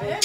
Olha,